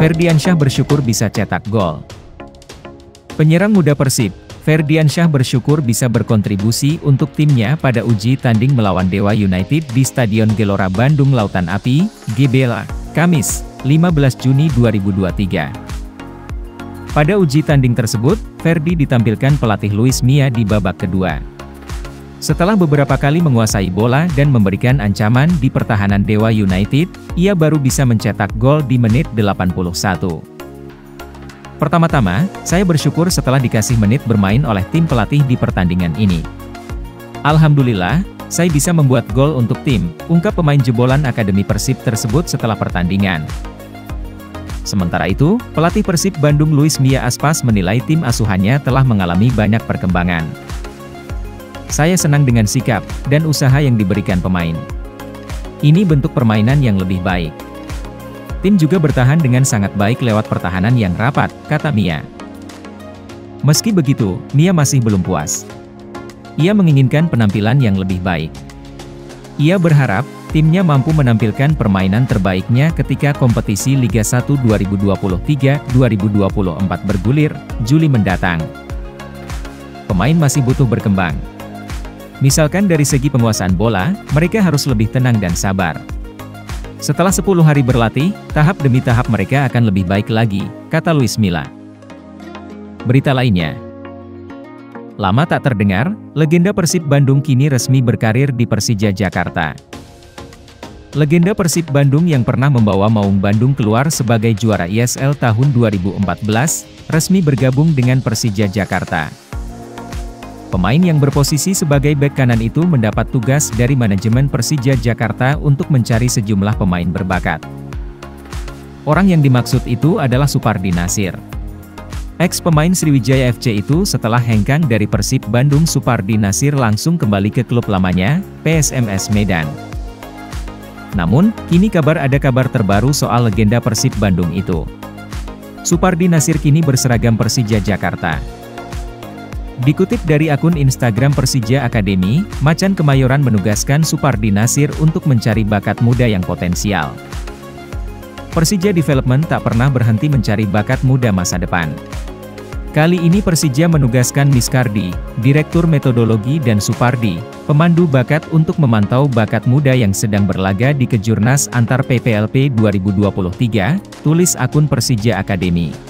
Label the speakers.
Speaker 1: Ferdiansyah bersyukur bisa cetak gol. Penyerang muda Persib, Ferdiansyah bersyukur bisa berkontribusi untuk timnya pada uji tanding melawan Dewa United di Stadion Gelora Bandung Lautan Api, GBLA, Kamis, 15 Juni 2023. Pada uji tanding tersebut, Ferdi ditampilkan pelatih Luis Mia di babak kedua. Setelah beberapa kali menguasai bola dan memberikan ancaman di pertahanan Dewa United, ia baru bisa mencetak gol di menit 81. Pertama-tama, saya bersyukur setelah dikasih menit bermain oleh tim pelatih di pertandingan ini. Alhamdulillah, saya bisa membuat gol untuk tim, ungkap pemain jebolan Akademi Persib tersebut setelah pertandingan. Sementara itu, pelatih Persib Bandung Luis Mia Aspas menilai tim asuhannya telah mengalami banyak perkembangan. Saya senang dengan sikap dan usaha yang diberikan pemain. Ini bentuk permainan yang lebih baik. Tim juga bertahan dengan sangat baik lewat pertahanan yang rapat, kata Mia. Meski begitu, Mia masih belum puas. Ia menginginkan penampilan yang lebih baik. Ia berharap, timnya mampu menampilkan permainan terbaiknya ketika kompetisi Liga 1 2023-2024 bergulir, Juli mendatang. Pemain masih butuh berkembang, Misalkan dari segi penguasaan bola, mereka harus lebih tenang dan sabar. Setelah 10 hari berlatih, tahap demi tahap mereka akan lebih baik lagi, kata Luis Milla. Berita lainnya. Lama tak terdengar, legenda Persib Bandung kini resmi berkarir di Persija Jakarta. Legenda Persib Bandung yang pernah membawa Maung Bandung keluar sebagai juara ISL tahun 2014, resmi bergabung dengan Persija Jakarta. Pemain yang berposisi sebagai bek kanan itu mendapat tugas dari manajemen Persija Jakarta untuk mencari sejumlah pemain berbakat. Orang yang dimaksud itu adalah Supardi Nasir. Ex pemain Sriwijaya FC itu setelah hengkang dari Persib Bandung Supardi Nasir langsung kembali ke klub lamanya, PSMS Medan. Namun, kini kabar ada kabar terbaru soal legenda Persib Bandung itu. Supardi Nasir kini berseragam Persija Jakarta. Dikutip dari akun Instagram Persija Academy, Macan Kemayoran menugaskan Supardi Nasir untuk mencari bakat muda yang potensial. Persija Development tak pernah berhenti mencari bakat muda masa depan. Kali ini Persija menugaskan Miskardi, Direktur Metodologi dan Supardi, pemandu bakat untuk memantau bakat muda yang sedang berlaga di Kejurnas antar PPLP 2023, tulis akun Persija Academy.